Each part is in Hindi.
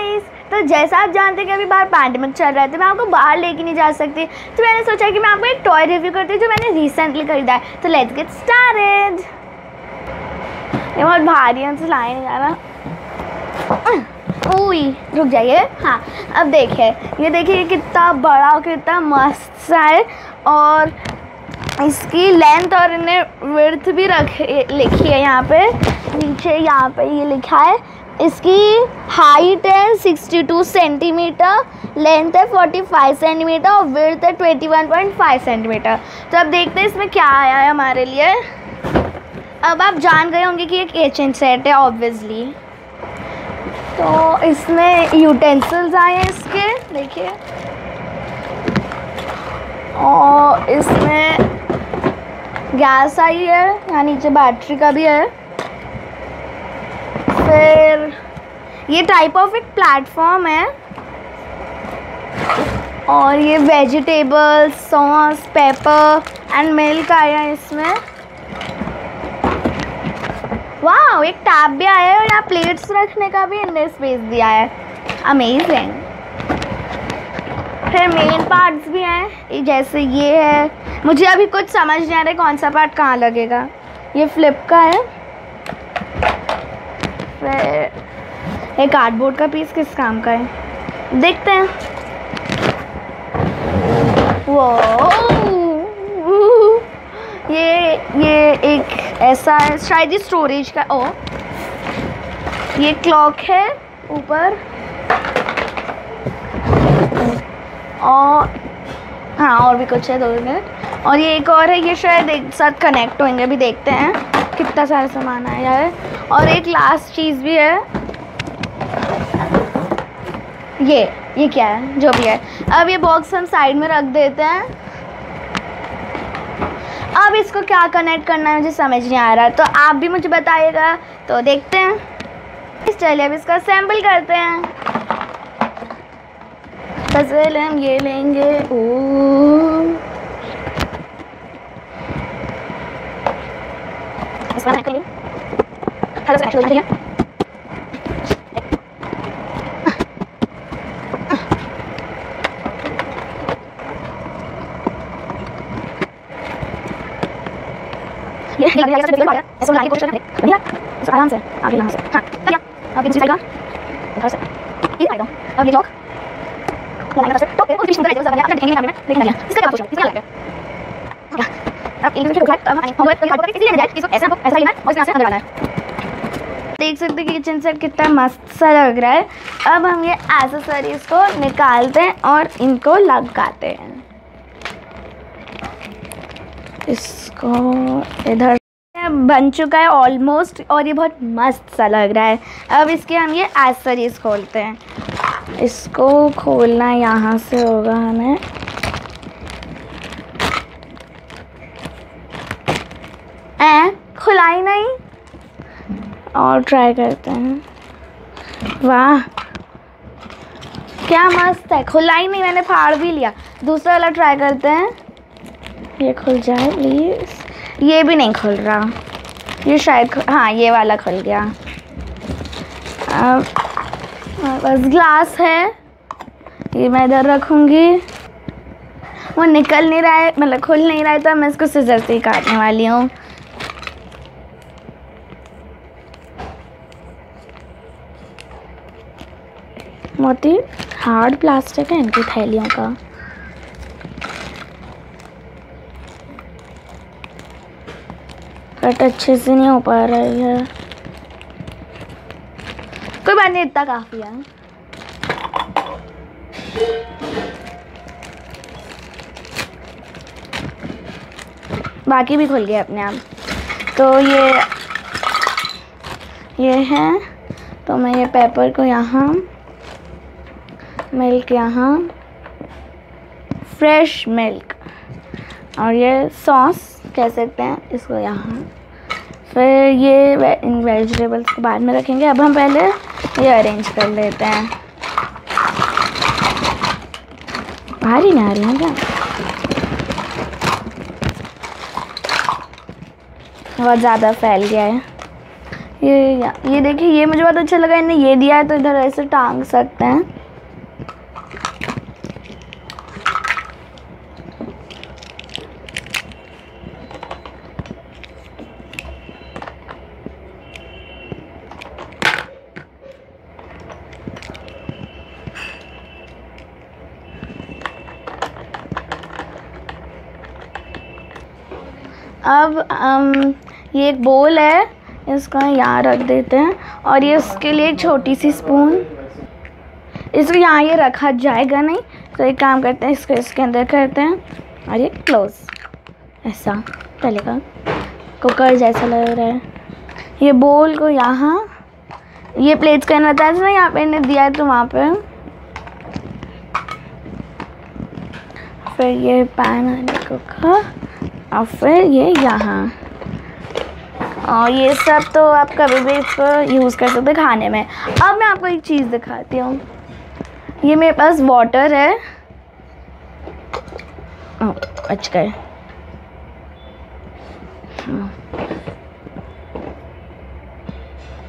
गाइस तो जैसा आप जानते हैं कि अभी बाहर पैंडमिक चल रहा है तो मैं आपको बाहर लेके नहीं जा सकती। तो मैंने सोचा कि मैं आपको एक टॉय रिव्यू करती हूँ जो मैंने रिसेंटली खरीदा है। तो लेट्स गेट स्टार्टेड ये बहुत भारी है लाए नहीं जा रहा उई, रुक जाइए। हाँ अब देखिए, ये देखिए ये कितना बड़ा कितना मस्त सा है। और इसकी लेंथ और इन्हें विर्थ भी रख, लिखी है यहाँ पे। नीचे यहाँ पे ये लिखा है इसकी हाइट है 62 सेंटीमीटर लेंथ है 45 सेंटीमीटर और विर्थ है 21.5 सेंटीमीटर तो अब देखते हैं इसमें क्या आया है हमारे लिए। अब आप जान गए होंगे कि ये किचन सेट है ऑब्वियसली तो इसमें यूटेंसिल्स आए हैं इसके, देखिए। और इसमें गैस आई है, यहाँ नीचे बैटरी का भी है। फिर ये टाइप ऑफ़ एक प्लेटफॉर्म है। और ये vegetables sauce pepper and milk आया है इसमें। वाह एक टैब भी आया है और यहाँ प्लेट्स रखने का भी इनने स्पेस दिया है। अमेजिंग फिर मेन पार्ट्स भी हैं। जैसे ये है। मुझे अभी कुछ समझ नहीं आ रहा है कौन सा पार्ट कहाँ लगेगा। ये फ्लिप का है। फिर। एक कार्डबोर्ड का पीस किस काम का है? देखते हैं। वो ये ये एक ऐसा है, शायद ये स्टोरेज का ओ ये क्लॉक है ऊपर। और हाँ और भी कुछ है दो मिनट और ये एक और है, ये शायद एक साथ कनेक्ट होंगे, अभी देखते हैं। कितना सारा सामान आया है। और एक लास्ट चीज़ भी है। ये ये क्या है? जो भी है। अब ये बॉक्स हम साइड में रख देते हैं। अब इसको क्या कनेक्ट करना है, मुझे समझ नहीं आ रहा। तो आप भी मुझे बताइएगा। तो देखते हैं। चलिए अब इसका सैंपल करते हैं। पजल हम ये लेंगे। ओ इसका करिए हेलो से कनेक्ट करिए ये आगे आगे से बिल्कुल आगे इसको लाने की कोशिश करें बढ़िया इसको आराम से आगे यहाँ से हाँ बढ़िया अब ये दूसरी साइड का से ये साइड अब ये लॉक लगाएँगे से तो फिर उस बीच में जो ज़्यादा देखेंगे कैमरे में देखने लगे इसका क्या पूछो इसका है अब एक दूसरे को उठाए अब हम लोग को इसीलिए जाए इसको ऐसा ऐसा लेना है और इसमें से अंदर डालना है देख सकते हैं किचन सेट कितना मस्त सा लग रहा है। अब हम ये एसेसरीज को निकालते हैं और इनको लगाते हैं। इसको इधर बन चुका है ऑलमोस्ट और ये बहुत मस्त सा लग रहा है। अब इसके हम ये एसेसरीज खोलते हैं। इसको खोलना यहाँ से होगा हमें ए खुलाई नहीं और ट्राई करते हैं। वाह। क्या मस्त है। खुला ही नहीं, मैंने फाड़ भी लिया। दूसरा वाला ट्राई करते हैं। ये खुल जाए प्लीज़ ये भी नहीं खुल रहा। ये शायद हाँ ये वाला खुल गया। अब, बस ग्लास है। ये मैं इधर रखूँगी। वो निकल नहीं रहा है मतलब खुल नहीं रहा है तो मैं इसको सिजर से ही काटने वाली हूँ। मोती हार्ड प्लास्टिक है इनकी थैलियों का। कट अच्छे से नहीं हो पा रही है कोई बात नहीं, इतना काफ़ी है। बाकी भी खुल गए अपने आप। तो ये ये है। तो मैं ये पेपर को यहाँ मिल्क यहाँ। Fresh milk. और ये सॉस कह सकते हैं, इसको यहाँ। फिर ये इन वेजिटेबल्स को बाद में रखेंगे। अब हम पहले ये अरेंज कर लेते हैं। भारी नहीं आ रही है क्या? बहुत ज़्यादा फैल गया है। ये ये देखिए, ये मुझे बहुत अच्छा लगा। इन्हें ये दिया है तो इधर ऐसे टांग सकते हैं। अब हम ये एक बोल है, इसको यहाँ रख देते हैं और ये उसके लिए एक छोटी सी स्पून इसको यहाँ ये रखा जाएगा नहीं तो एक काम करते हैं, इसको इसके अंदर करते हैं और ये क्लोज ऐसा चलेगा कुकर जैसा लग रहा है। ये बोल को यहाँ, ये प्लेट्स करना था ना, यहाँ पे इन्हें दिया है तो वहाँ पे। फिर ये पैन आने को खा और फिर ये यहाँ। और ये सब तो आप कभी भी इसको यूज़ कर सकते खाने में। अब मैं आपको एक चीज़ दिखाती हूँ। ये मेरे पास वाटर है। बच गए।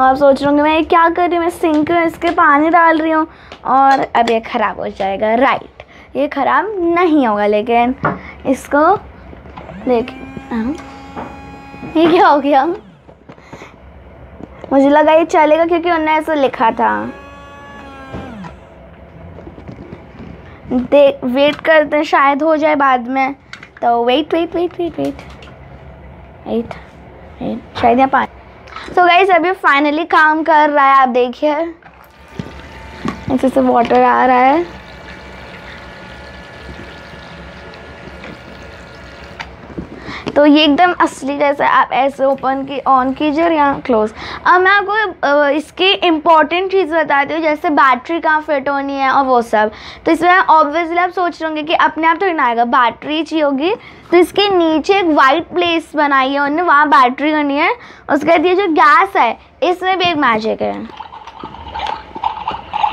आप सोच रहे होंगे, मैं क्या कर रही हूँ? मैं सिंक में इसके पानी डाल रही हूँ। और अब ये ख़राब हो जाएगा। राइट ये ख़राब नहीं होगा, लेकिन इसको देख। ये क्या हो गया? मुझे लगा ये चलेगा क्योंकि उन्होंने ऐसा लिखा था। देख वेट करते हैं, शायद हो जाए बाद में। तो wait wait wait wait wait wait wait शायद यहाँ पानी सो गाइस अभी फाइनली काम कर रहा है, आप देखिए। ऐसे से वाटर आ रहा है। तो ये एकदम असली जैसे आप ऐसे ओपन की ऑन कीजिए और यहाँ क्लोज अब मैं आपको इसकी इंपॉर्टेंट चीज़ बताती हूँ, जैसे बैटरी कहाँ फिट होनी है और वो सब। तो इसमें ऑब्वियसली आप सोच रहे होंगे कि अपने आप तो ना आएगा। बैटरी चाहिए होगी। तो इसके नीचे एक वाइट प्लेस बनाई है उन्होंने, वहाँ बैटरी करनी है। उसके बाद ये जो गैस है, इसमें भी एक मैजिक है।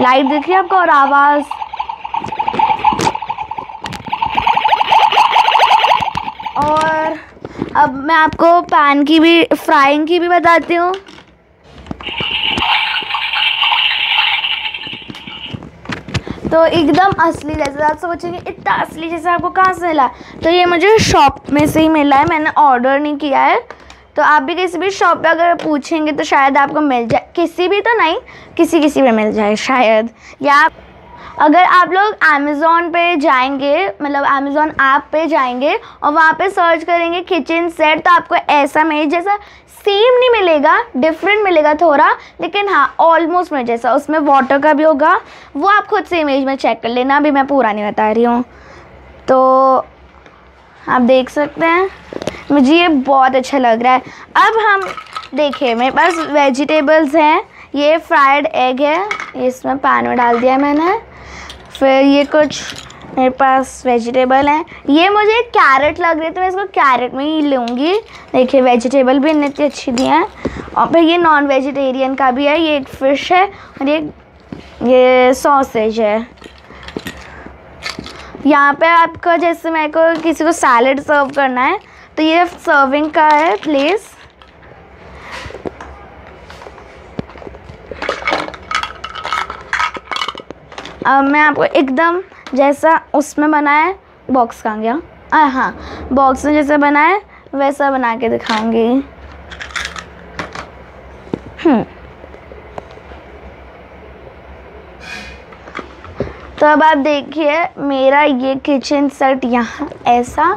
लाइट दिख रही है आपको और आवाज़? अब मैं आपको पैन की भी फ्राइंग की भी बताती हूँ। तो एकदम असली जैसे आप सोचेंगे, इतना असली जैसे आपको कहाँ से मिला? तो ये मुझे शॉप में से ही मिला है, मैंने ऑर्डर नहीं किया है। तो आप भी किसी भी शॉप पे अगर पूछेंगे तो शायद आपको मिल जाए। किसी भी तो नहीं किसी किसी में मिल जाए शायद। या आप अगर आप लोग अमेज़ोन पे जाएँगे मतलब अमेज़ोन ऐप पे जाएँगे और वहाँ पे सर्च करेंगे किचन सेट तो आपको ऐसा मेज जैसा सेम नहीं मिलेगा डिफरेंट मिलेगा थोड़ा, लेकिन हाँ ऑलमोस्ट में जैसा। उसमें वाटर का भी होगा, वो आप खुद से इमेज में चेक कर लेना, अभी मैं पूरा नहीं बता रही हूँ। तो आप देख सकते हैं, मुझे ये बहुत अच्छा लग रहा है। अब हम देखिए, मेरे पास वेजिटेबल्स हैं, ये फ्राइड एग है, इसमें पैन में डाल दिया मैंने। फिर ये कुछ मेरे पास वेजिटेबल हैं। ये मुझे कैरेट लग रही है तो मैं इसको कैरेट में ही लूँगी। देखिए वेजिटेबल भी इतनी अच्छी दी हैं। और फिर ये नॉन वेजिटेरियन का भी है, ये एक फ़िश है और ये ये सॉसेज है। यहाँ पे आपका, जैसे मेरे को किसी को सैलड सर्व करना है तो ये सर्विंग का है प्लेस अब मैं आपको एकदम जैसा उसमें बनाया बॉक्स कहाँ गया? हाँ बॉक्स में जैसा बनाया, वैसा बना के दिखाऊँगी। हम्म। तो अब आप देखिए, मेरा ये किचन सेट यहाँ ऐसा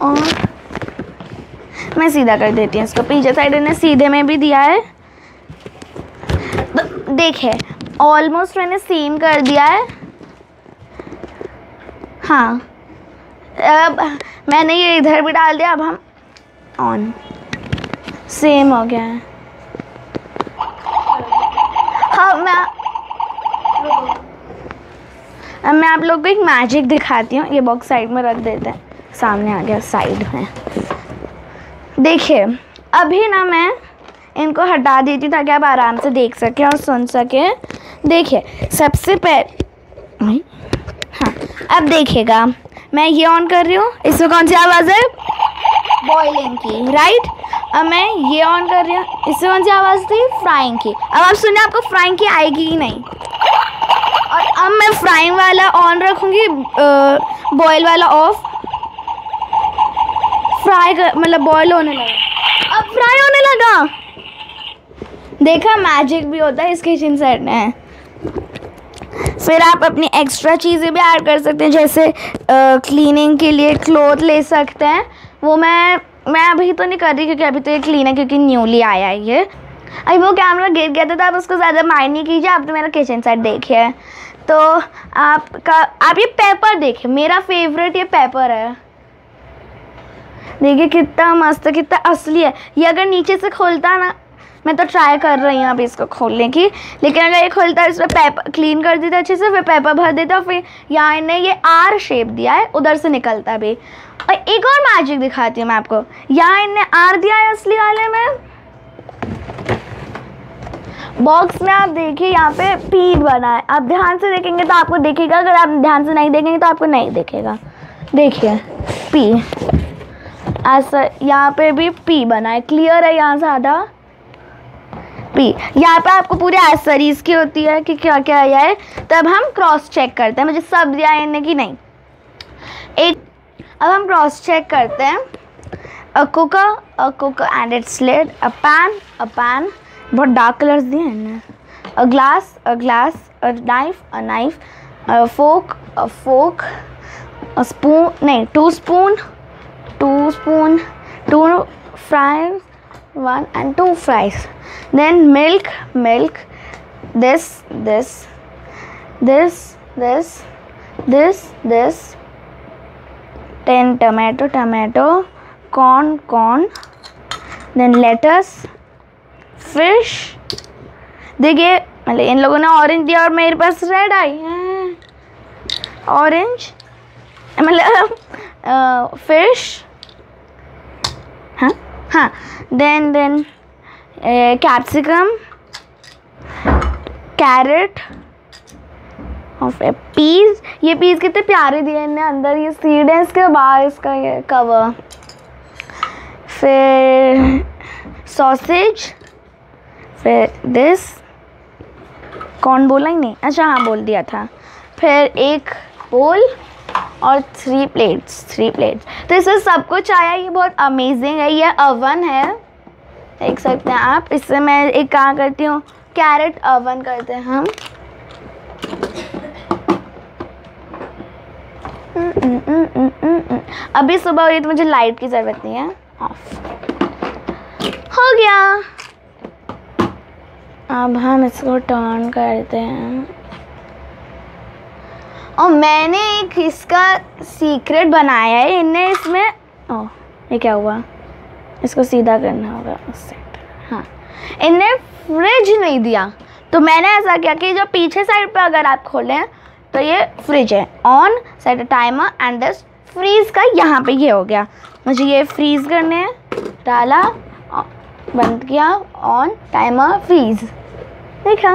और मैं सीधा कर देती हूँ इसको। पीछे साइड ने सीधे में भी दिया है। तो देखिए ऑलमोस्ट मैंने सेम कर दिया है। हाँ। अब मैंने ये इधर भी डाल दिया, अब हम ऑन सेम हो गया है। हाँ मैं अब मैं आप लोग को एक मैजिक दिखाती हूँ। ये बॉक्स साइड में रख देते हैं। सामने आ गया साइड में। देखिए, अभी ना मैं इनको हटा देती हूँ ताकि आप आराम से देख सकें और सुन सकें। देखिए, सबसे पहले हाँ अब देखिएगा, मैं ये ऑन कर रही हूँ। इसमें कौन सी आवाज़ है? बॉइलिंग की राइट अब मैं ये ऑन कर रही हूँ। इससे कौन सी आवाज़ थी? फ्राइंग की। अब आप सुनिए, आपको फ्राइंग की आएगी ही नहीं। और अब मैं फ्राइंग वाला ऑन रखूँगी बॉयल वाला ऑफ़ फ्राई कर मतलब बॉयल होने लगा। अब फ्राई होने लगा। देखा मैजिक भी होता है इस किचन सेट में। फिर आप अपनी एक्स्ट्रा चीज़ें भी ऐड कर सकते हैं, जैसे क्लीनिंग के लिए क्लोथ ले सकते हैं। वो मैं मैं अभी तो नहीं कर रही क्योंकि अभी तो ये क्लीन है क्योंकि न्यूली आया है ये। अभी वो कैमरा गिर गया था तो आप उसको ज़्यादा माइंड नहीं कीजिए आप तो मेरा किचन सेट देखिए तो आपका, आप ये पेपर देखिए मेरा फेवरेट ये पेपर है। देखिए कितना मस्त, कितना असली है। ये अगर नीचे से खोलता ना मैं तो ट्राई कर रही हूँ अभी इसको खोलने की। लेकिन अगर ये खोलता है, इसमें पेपर क्लीन कर देता अच्छे से, फिर पेपर भर देता फिर यहाँ इन्हें ये आर शेप दिया है, उधर से निकलता भी। और एक और मैजिक दिखाती हूँ मैं आपको। यहाँ इनने आर दिया है असली वाले में। बॉक्स में आप देखिए, यहाँ पे पी बना है। आप ध्यान से देखेंगे तो आपको देखेगा, अगर आप ध्यान से नहीं देखेंगे तो आपको नहीं देखेगा। देखिए पी ऐसा यहाँ पे भी पी बना है। क्लियर है यहाँ ज़्यादा पी यहाँ पे आपको पूरी एसरीज की होती है कि क्या क्या आया है। तब हम क्रॉस चेक करते हैं। मुझे सब दिया है कि नहीं। एक अब हम क्रॉस चेक करते हैं। A cooker a cooker and its lid a pan a pan बहुत डार्क कलर्स दिए हैं a glass a glass a knife a knife a fork a fork a spoon नहीं two spoon two spoon two fries one and two fries then milk milk this this this this this this then tomato tomato corn corn then lettuce fish देखिए मतलब इन लोगों ने ऑरेंज दिया और मेरे पास रेड आई है ऑरेंज मतलब फ़िश हाँ देन देन कैप्सिकम कैरेट और फिर पीस ये पीस कितने प्यारे दिए इन्हें अंदर, ये सीड है, इसके बाहर इसका ये कवर फिर सॉसेज फिर दिस कौन बोला ही नहीं? अच्छा हाँ बोल दिया था. फिर एक बोल और थ्री प्लेट्स थ्री प्लेट्स तो इसमें सब कुछ आया, ये बहुत अमेजिंग है, ये अवन है। देख सकते हैं आप, इससे मैं एक कहाँ करती हूँ कैरेट अवन करते हैं हम। अभी सुबह हो रही तो मुझे लाइट की ज़रूरत नहीं है। ऑफ़ हो गया। अब हम इसको टर्न करते हैं। और मैंने एक इसका सीक्रेट बनाया है, इनने इसमें ओ ये क्या हुआ? इसको सीधा करना होगा उससे। हाँ इनने फ्रिज नहीं दिया। तो मैंने ऐसा किया कि जो पीछे साइड पर अगर आप खोलें तो ये फ्रिज है। ऑन सेट टाइमर एंड दस फ्रीज़ का यहाँ पे ये हो गया। मुझे ये फ्रीज़ करने हैं, डाला बंद किया। ऑन टाइमर फ्रीज़ देखा,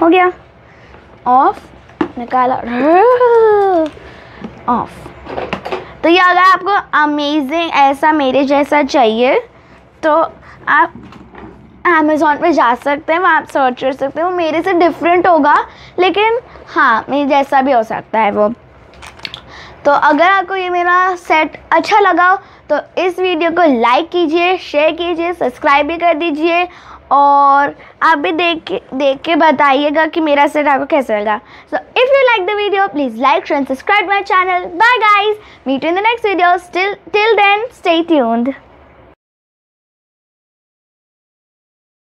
हो गया। ऑफ़ निकाला। ऑफ़ तो ये अगर आपको अमेजिंग ऐसा मेरे जैसा चाहिए। तो आप अमेज़ोन पे जा सकते हैं, वहाँ आप सर्च कर सकते हैं। वो मेरे से डिफरेंट होगा, लेकिन हाँ मेरे जैसा भी हो सकता है वो। तो अगर आपको ये मेरा सेट अच्छा लगा तो इस वीडियो को लाइक कीजिए शेयर कीजिए सब्सक्राइब भी कर दीजिए और आप भी देख के देख के बताइएगा कि मेरा सेट आपको कैसा लगा। So if you like the video please like and subscribe my channel bye guys meet in the next video still till then stay tuned